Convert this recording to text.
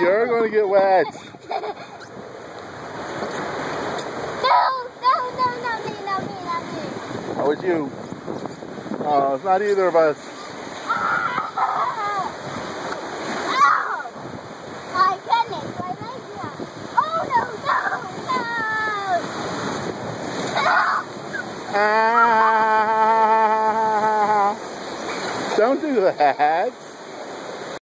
You're going to get wet. No, no, no, not me, not me, not me. How would you? Oh, it's not either of us. Ah! Oh no, no, no! Ah, don't do that.